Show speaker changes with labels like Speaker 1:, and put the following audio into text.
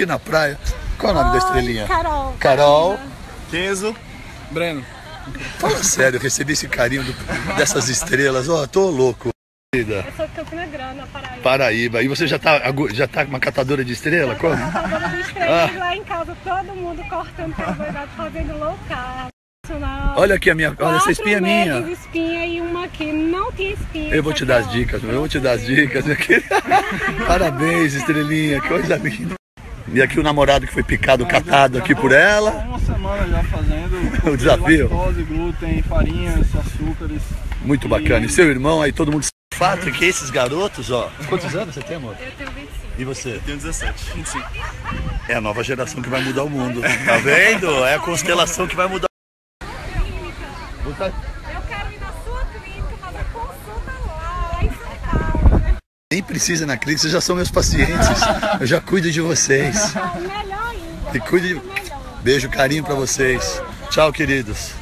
Speaker 1: aqui na praia. Qual é o nome da estrelinha?
Speaker 2: Carol.
Speaker 1: Carol.
Speaker 3: Kenzo. Breno.
Speaker 1: Fala sério, eu recebi esse carinho do- dessas estrelas. Ó, tô louco.
Speaker 2: Eu sou de Campina Grande, Paraíba.
Speaker 1: Paraíba. E você já tá, já tá uma catadora de estrela? Como?
Speaker 2: Tava de estrelas lá em casa, todo mundo cortando carboidrato, fazendo low carb.
Speaker 1: Olha aqui a minha. Olha, essa espinha é
Speaker 2: meses
Speaker 1: minha.
Speaker 2: espinha e uma aqui não tinha espinha.
Speaker 1: Eu vou te dar as dicas, eu vou te dar as dicas. Parabéns, estrelinha, que coisa linda. E aqui o namorado que foi picado, catado aqui por ela.
Speaker 3: Uma semana já fazendo.
Speaker 1: O desafio.
Speaker 3: Lactose, glúten, farinhas, açúcares.
Speaker 1: Muito bacana. E seu irmão aí, todo mundo fato que esses garotos, ó. Quantos anos você tem, amor?
Speaker 2: Eu tenho 25.
Speaker 1: E você?
Speaker 3: Tenho 17, 25.
Speaker 1: É a nova geração que vai mudar o mundo. Tá vendo? É a constelação que vai mudar.
Speaker 2: Eu quero ir na sua clínica fazer consulta lá, lá em São Paulo. né?
Speaker 1: Nem precisa na clínica, vocês já são meus pacientes. Eu já cuido de vocês.
Speaker 2: Melhor ainda.
Speaker 1: E cuide.
Speaker 2: Melhor.
Speaker 1: Beijo, carinho pra vocês. Tchau, queridos.